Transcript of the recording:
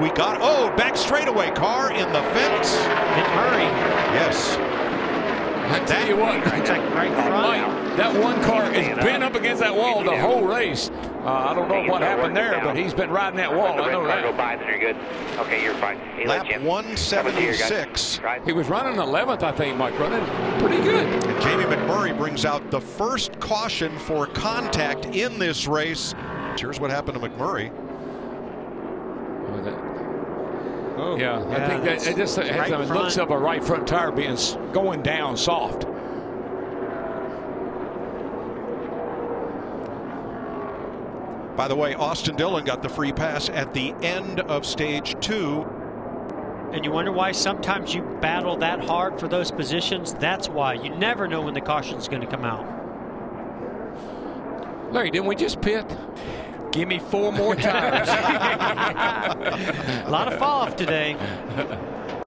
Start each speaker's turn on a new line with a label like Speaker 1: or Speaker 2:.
Speaker 1: left. We got, oh, back straightaway car in the fence.
Speaker 2: McMurray.
Speaker 1: Yes.
Speaker 3: I tell you what,
Speaker 2: It's like right.
Speaker 3: Mike, that one car has been up against that wall the whole race. Uh, I don't know what happened there, but he's been riding that wall. I know
Speaker 4: Go
Speaker 3: that.
Speaker 4: by, then you're good. Okay, you're fine. Hey,
Speaker 1: Lap 176.
Speaker 3: He was running 11th, I think, Mike, running pretty good.
Speaker 1: And Jamie McMurray brings out the first caution for contact in this race. Here's what happened to McMurray.
Speaker 3: Oh, that-
Speaker 1: Oh,
Speaker 3: Yeah, I think that it just has
Speaker 2: right
Speaker 3: the looks
Speaker 2: front.
Speaker 3: of a right front tire being going down soft.
Speaker 1: By the way, Austin Dillon got the free pass at the end of stage two.
Speaker 2: And you wonder why sometimes you battle that hard for those positions. That's why. You never know when the caution's going to come out.
Speaker 3: Larry, didn't we just pit? Give me four more tires.
Speaker 2: A lot of fall off today.